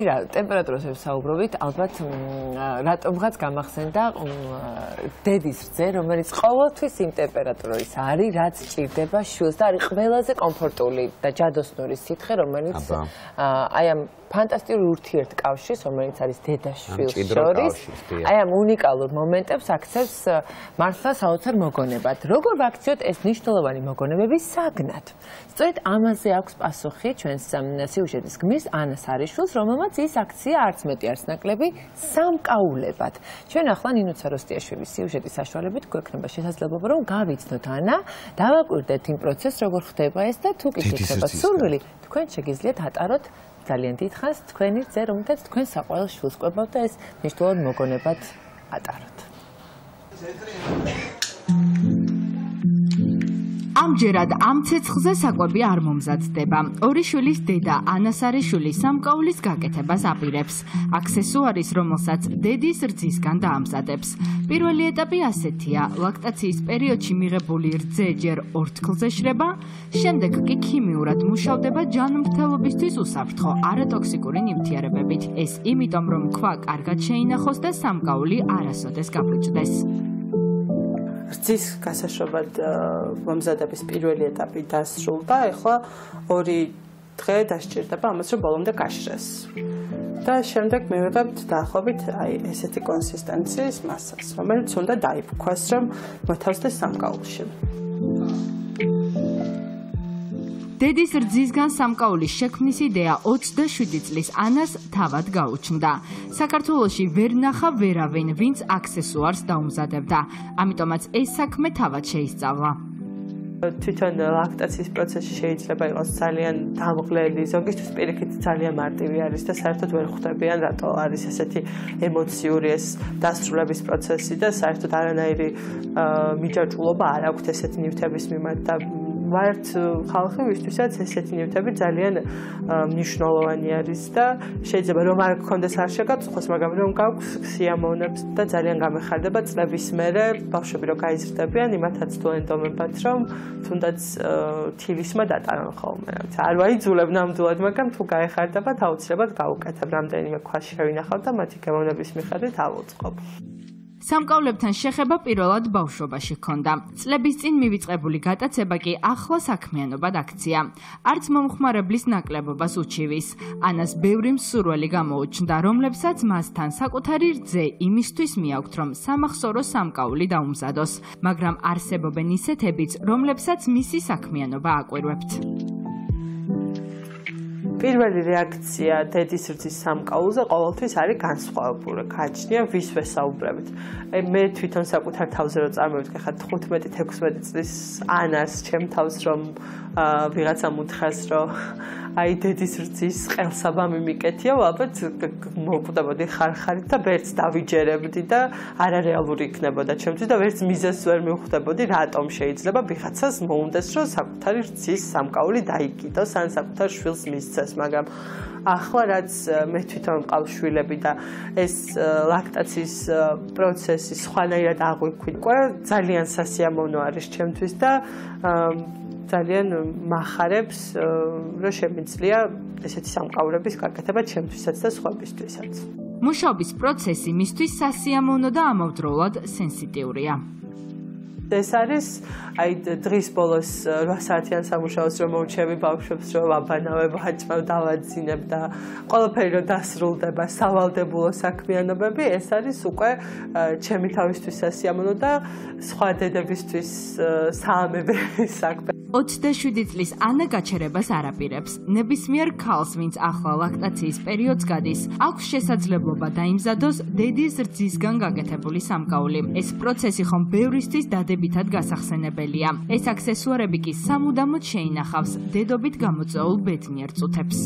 რა ტემპერატურაზე საუბრობთ, ალბათ რატომღაც გამახსენდა დედის რძე, რომელიც ყოველთვის იმ ტემპერატურის არის, რაც ჭირდება შვილს და არის ყველაზე კომფორტული და ჯადოსნური სითხე, რომელიც აი ამ ფანტასტიკური ურთიერთკავშირს, რომელიც არის დედაშვილს შორის, აი ამ უნიკალურ მომენტებს აქცევს მართლა საოცარ მოგონებად. როგორ ვაქციოთ ეს ნიშნულოვანი მოგონებები საგნად? სწორედ ამაზე აქვს პასუხი ჩვენს სიუჟეტის გმირს ანას არიშვილს, რომელმაც ის აქცია არც მეტი არც ნაკლები სამკაულებად. ჩვენ ახლა ნინუცა როსტიაშვილის სიუჟეტის საშუალებით გვექნება შესაძლებლობა რომ გავიცნოთ ანა, დავაკვირდეთ იმ პროცესს, როგორ ხდება ეს და თუ კი შეიძლება სურვილი, თქვენ შეგიძლიათ ატაროთ ძალიან დიდხანს თქვენი ძე რომელთაც თქვენ საყვარელ შულს ყვებავთ და ეს მნიშვნელოვნად მოგონებად ატაროთ. ამჯერად ამ ცეცხლზე საკვები არ მომზადდება. ორი შვილის დედა ანასარიშვილი სამკაულის გაკეთებას აპირებს. აქსესუარის, რომელსაც დედის რძისგან დაამზადებს. პირველი ეტაპი ასეთია: ლაქტაციის პერიოდში მიღებული რძე ჯერ ორთქლზე შრება, შემდეგ კი ქიმიურად მუშავდება ჯანმრთელობისთვის უსაფრთხო არატოქსიკური ნივთიერებებით. ეს იმიტომ, რომ ქვა კარგად შეინახოს და სამკაული არასოდეს გაფუჭდეს. რძის გასაშრობად მომზადების პირველი ეტაპი დასრულდა, ეხლა ორი დღე დასჭირდება ამას, რომ ბოლომდე გაშრეს. და შემდეგ მივიღებთ დაახლოებით აი ესეთი კონსისტენციის მასას, რომელიც უნდა დაიფუქოს, რომ მოთავსდეს სამკაულში. დედის რძისგან სამკაულის შექმნის იდეა 27 წლის ანას თავად გაუჩნდა. საქართველოში ვერ ნახა ვერავინ, ვინც აქსესუარს დაუმზადებდა. ამიტომაც ეს საქმე თავად შეისწავლა. თვითონ ლაქტაციის პროცესი შეიძლება იყოს ძალიან დამღლელი, ზოგისთვის პირიქით ძალიან მარტივი არის და საერთოდ ვერ ხვდებიან რატო არის ესეთი ემოციური ეს დასრულების პროცესი და საერთოდ არანაირი მიჯაჭულობა არ აქვს ესეთი ნივთების მიმართ და ვართ ხალხი, ვისთვისაც ესეთი ნივთები ძალიან მნიშვნელოვანი არის და შეიძლება რომ არ გქონდეს არ შეგაწყვეს, მაგრამ რომ გაქვს სიამოვნებს და ძალიან გამეხარდება წლების მერე ბავშვები რო გაიზრდებიან, იმათაც თუ ენდომებათ, რომ თუნდაც თილისმა დატარონ ხოლმე. არ ვაიძულებ ნამდვილად, მაგრამ თუ გაეხარდებათ, აუცილებლად გავუკეთებ რამდენიმე ქვაში შევინახავ და მათი გემოვნების მიხედვით ავუწყობ. სამკავლებთან შეხება პირველად ბავშვობაში ჰქონდა. წლების წინ მივიწყებული გატაცება კი ახლა საქმიანობად აქცია. არც მომხმარებლის ნაკლებობას უჩივის. ანას ბევრი მსურველი გამოუჩნდა, რომლებსაც მასთან საკუთარი რძე იმისთვის მიაქვთ, რომ სამახსოვრო სამკაული დაუმზადოს, მაგრამ არსებობენ ისეთებიც, რომლებსაც მისი საქმიანობა აკვირვებთ. პირველი რეაქცია დედის რძის სამკაულზე ყოველთვის არის განსხვავებული. გაჩნია ვის ვესაუბრებით. აი მე თვითონ საკუთარ თავზე რო წარმოვიდგე ხა 15-16 წლის ანას ჩემ თავს რომ ვიღაცამ უთხრას რომ აი დედის რძის ყელსაბამი მიკეთია, ალბათ მოკვდებოდი ხარხარით და ვერც დავიჯერებდი და არარეალური იქნებოდა ჩემთვის და ვერც მიზეს ვერ მივხვდებოდი, რატომ შეიძლება ვიღაცას მოუნდეს, რომ საკუთარი რძის სამკაული დაიკიდოს ან საკუთარ შვილს მისცეს, მაგრამ ახლა რაც მე თვითონ მყავს შვილები და ეს ლაქტაციის პროცესი სხვანაირად აღვიქვი, ძალიან სასიამოვნო არის ჩემთვის და ძალიან מחარებს რომ შემიძლია ესეთი სამყავრების გაკეთება ჩემთვისაც და სხვებისთვისაც. მუშაობის პროცესი მისთვის სასიამოვნო და ამავდროულად სენსიტიურია. ეს არის აი დღის ბოლოს 8 საათიან სამუშაოს რომ მოვჩები ბავშვებს რომ ვაბანავებ, ჰაჭმავ დავაძინებ და ყველაფერი რომ დასრულდება სავალდებულო საქმიანობები, ეს არის უკვე ჩემი თავისთვის სასიამოვნო და სხვა დედებისთვის საამებების საქმე. 27 წლის ანა გაჩერებას არაპირებს. ნებისმიერ ქალს, ვინც ახლა ლაქტაციის პერიოდს გადის, აქვს შესაძლებლობა დაიმზადოს დედის რძისგან გაკეთებული სამკაული. ეს პროცესი ხომ ბევრისთვის დადებითად გასახსენებელია. ეს აქსესუარები კი სამუდამოდ შეინახავს დედობით გამოწვეულ ბედნიერ წუთებს.